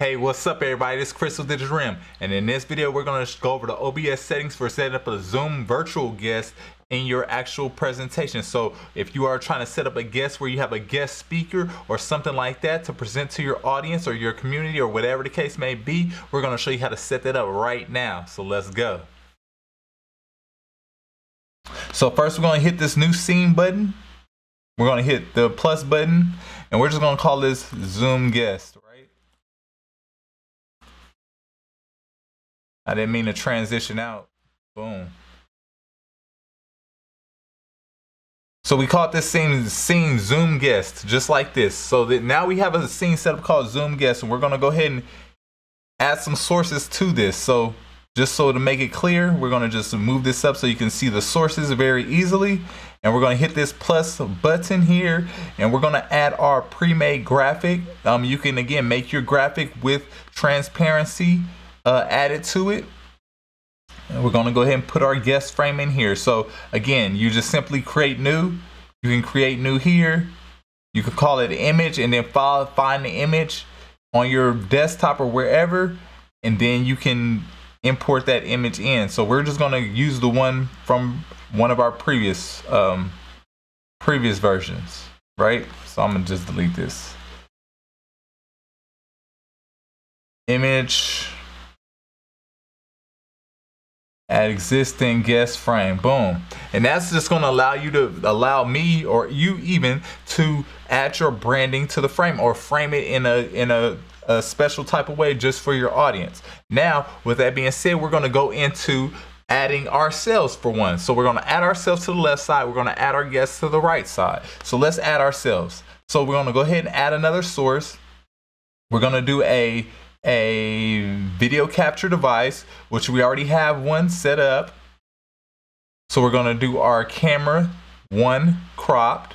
Hey, what's up everybody? This is with Digital REM, and in this video we're going to go over the OBS settings for setting up a Zoom virtual guest in your actual presentation. So if you are trying to set up a guest where you have a guest speaker or something like that to present to your audience or your community or whatever the case may be, we're going to show you how to set that up right now. So let's go. So first we're going to hit this new scene button. We're going to hit the plus button and we're just going to call this Zoom guest. I didn't mean to transition out. Boom. So we caught this scene, scene Zoom guest, just like this. So that now we have a scene setup called Zoom guest, and we're gonna go ahead and add some sources to this. So just so to make it clear, we're gonna just move this up so you can see the sources very easily. And we're gonna hit this plus button here, and we're gonna add our pre-made graphic. Um, you can again make your graphic with transparency uh, added to it. And we're gonna go ahead and put our guest frame in here. So again, you just simply create new. You can create new here. You can call it image and then follow, find the image on your desktop or wherever. And then you can import that image in. So we're just gonna use the one from one of our previous um, previous versions, right? So I'm gonna just delete this. Image add existing guest frame boom. And that's just going to allow you to allow me or you even to add your branding to the frame or frame it in a in a, a special type of way just for your audience. Now with that being said we're going to go into adding ourselves for one. So we're going to add ourselves to the left side we're going to add our guests to the right side. So let's add ourselves. So we're going to go ahead and add another source. We're going to do a a video capture device, which we already have one set up. So we're gonna do our camera one cropped.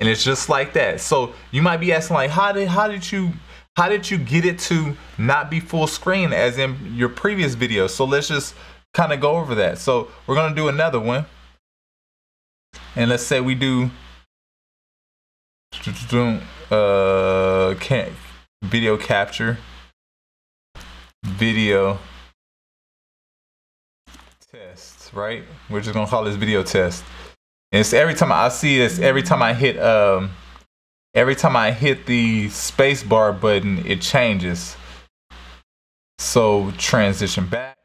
And it's just like that. So you might be asking like, how did, how did you, how did you get it to not be full screen as in your previous video? So let's just kind of go over that. So we're gonna do another one. And let's say we do, uh, can't, video capture, video test, right? We're just gonna call this video test. And it's every time I see this, every time I hit um every time I hit the space bar button, it changes. So transition back.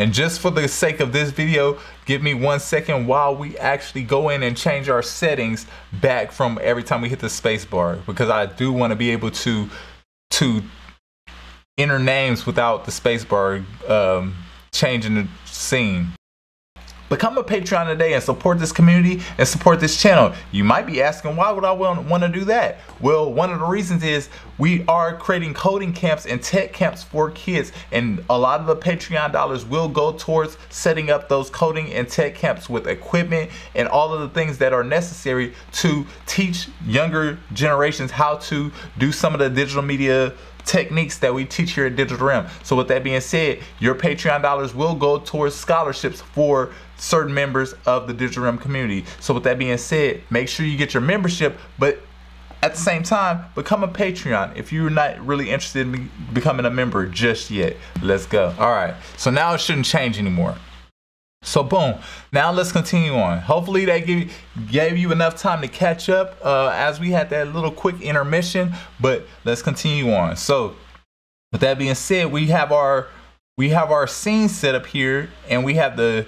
And just for the sake of this video, give me one second while we actually go in and change our settings back from every time we hit the space bar because I do want to be able to to enter names without the space bar um, changing the scene. Become a Patreon today and support this community and support this channel. You might be asking, why would I want to do that? Well, one of the reasons is we are creating coding camps and tech camps for kids. And a lot of the Patreon dollars will go towards setting up those coding and tech camps with equipment and all of the things that are necessary to teach younger generations how to do some of the digital media techniques that we teach here at Digital REM. So with that being said, your Patreon dollars will go towards scholarships for certain members of the Digital REM community. So with that being said, make sure you get your membership, but at the same time, become a Patreon if you're not really interested in becoming a member just yet. Let's go. All right, so now it shouldn't change anymore. So boom, now let's continue on. Hopefully that gave, gave you enough time to catch up uh, as we had that little quick intermission, but let's continue on. So with that being said, we have our we have our scene set up here and we have the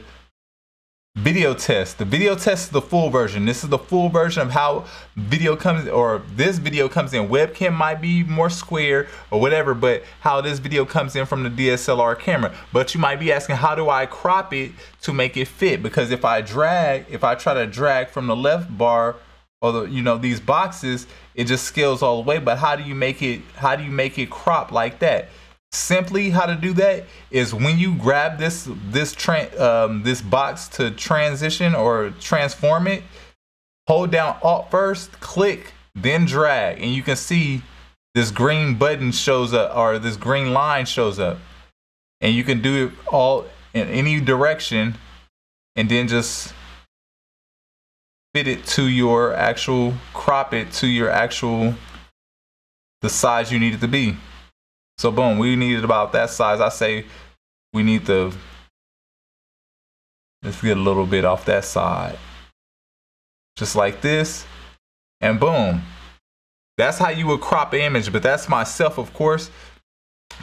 video test. The video test is the full version. This is the full version of how video comes or this video comes in. Webcam might be more square or whatever, but how this video comes in from the DSLR camera. But you might be asking, how do I crop it to make it fit? Because if I drag, if I try to drag from the left bar or the, you know, these boxes, it just scales all the way. But how do you make it, how do you make it crop like that? Simply how to do that is when you grab this this um, this box to transition or transform it, hold down Alt first, click, then drag, and you can see this green button shows up or this green line shows up. And you can do it all in any direction and then just fit it to your actual crop it to your actual the size you need it to be. So boom, we needed about that size. I say we need to, let's get a little bit off that side. Just like this. And boom. That's how you would crop an image, but that's myself, of course.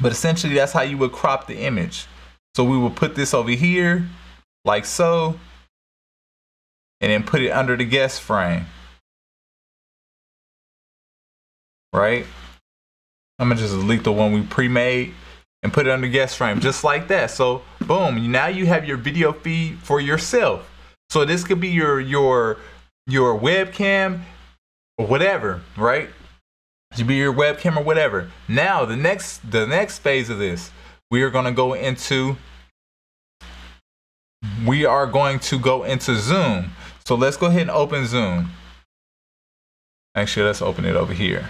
But essentially that's how you would crop the image. So we will put this over here like so and then put it under the guest frame. Right? I'm gonna just delete the one we pre-made and put it under guest frame just like that. So boom, now you have your video feed for yourself. So this could be your your your webcam or whatever, right? It be your webcam or whatever. Now the next the next phase of this, we are gonna go into we are going to go into Zoom. So let's go ahead and open Zoom. Actually, let's open it over here.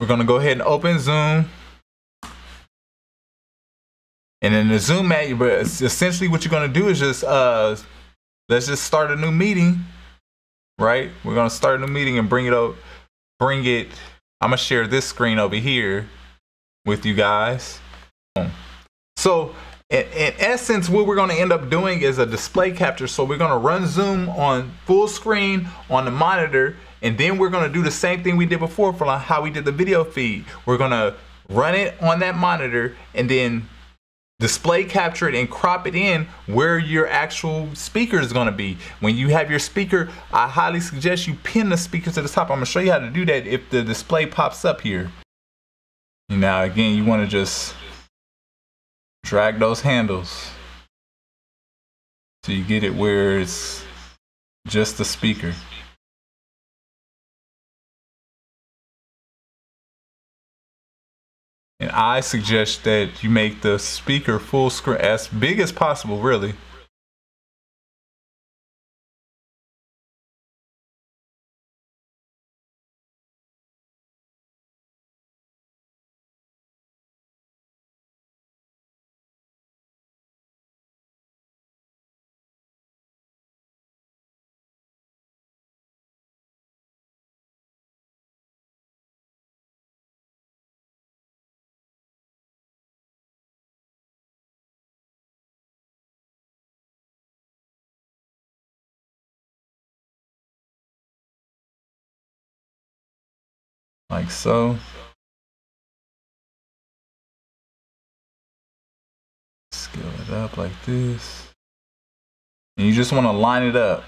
We're gonna go ahead and open Zoom. And in the Zoom but essentially what you're gonna do is just uh let's just start a new meeting. Right? We're gonna start a new meeting and bring it up, bring it. I'm gonna share this screen over here with you guys. So in, in essence, what we're to end up doing is a display capture. So we're to run Zoom on full screen on the monitor, and then we're to do the same thing we did before for how we did the video feed. We're to run it on that monitor and then display capture it and crop it in where your actual speaker is to be. When you have your speaker, I highly suggest you pin the speaker to the top. I'm to show you how to do that if the display pops up here. Now, again, you want to just drag those handles so you get it where it's just the speaker. I suggest that you make the speaker full screen as big as possible, really. Like so. Scale it up like this. And you just want to line it up.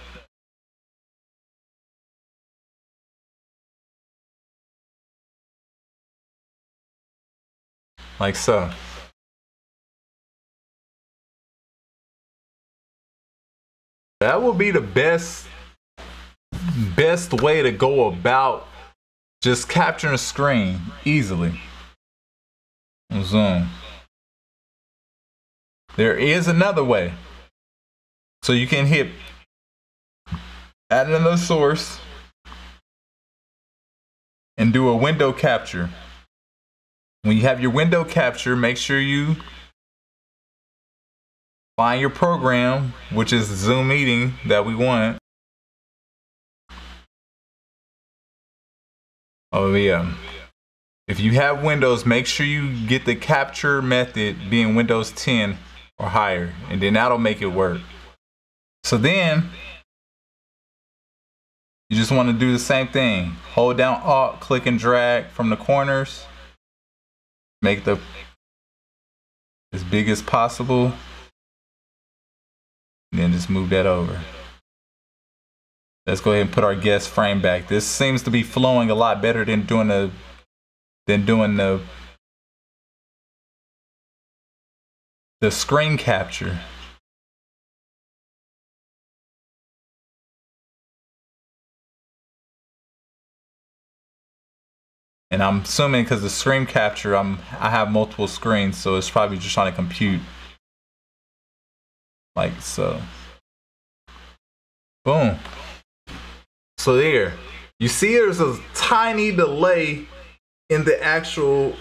Like so. That will be the best best way to go about just capturing a screen easily. Zoom. There is another way. So you can hit add another source and do a window capture. When you have your window capture, make sure you find your program, which is Zoom meeting that we want. Oh yeah. If you have Windows, make sure you get the capture method being Windows 10 or higher, and then that'll make it work. So then, you just want to do the same thing. Hold down Alt, click and drag from the corners. Make the as big as possible. And then just move that over. Let's go ahead and put our guest frame back. This seems to be flowing a lot better than doing the than doing the the screen capture. And I'm assuming because the screen capture, I'm I have multiple screens, so it's probably just trying to compute like so. Boom. So there, you see there's a tiny delay in the actual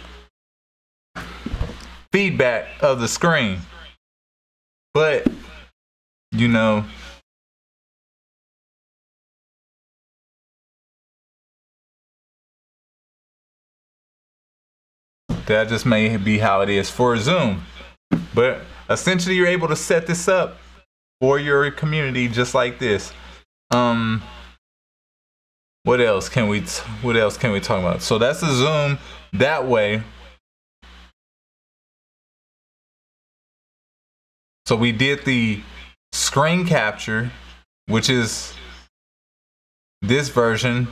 feedback of the screen. But, you know, that just may be how it is for Zoom. But essentially, you're able to set this up for your community just like this. Um, what else can we? What else can we talk about? So that's the Zoom that way. So we did the screen capture, which is this version.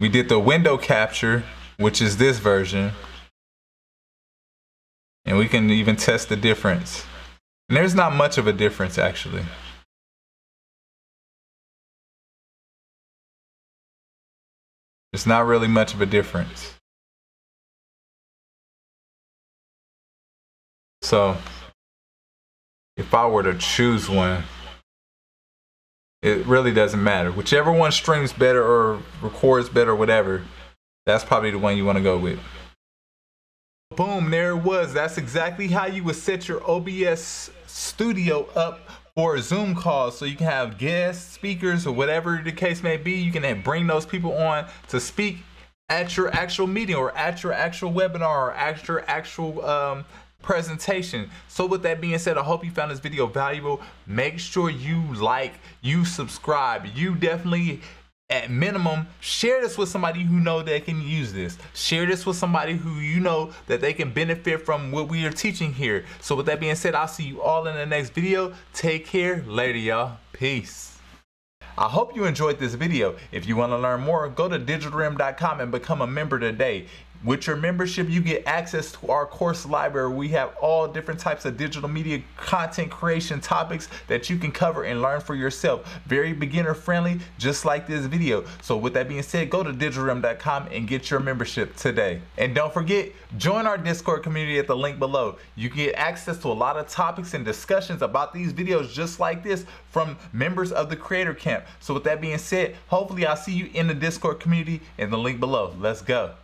We did the window capture, which is this version. And we can even test the difference. And there's not much of a difference actually. It's not really much of a difference. So if I were to choose one, it really doesn't matter. Whichever one streams better or records better, whatever, that's probably the one you want to go with. Boom, there it was. That's exactly how you would set your OBS studio up for Zoom calls so you can have guest speakers or whatever the case may be. You can bring those people on to speak at your actual meeting or at your actual webinar or at your actual um, presentation. So with that being said, I hope you found this video valuable. Make sure you like, you subscribe. You definitely at minimum, share this with somebody who know they can use this. Share this with somebody who you know that they can benefit from what we are teaching here. So with that being said, I'll see you all in the next video. Take care. Later, y'all. Peace. I hope you enjoyed this video. If you want to learn more, go to digitalrem.com and become a member today. With your membership, you get access to our course library. We have all different types of digital media content creation topics that you can cover and learn for yourself. Very beginner friendly, just like this video. So with that being said, go to digitalrem.com and get your membership today. And don't forget, join our Discord community at the link below. You can get access to a lot of topics and discussions about these videos just like this from members of the Creator Camp. So with that being said, hopefully I'll see you in the Discord community in the link below. Let's go.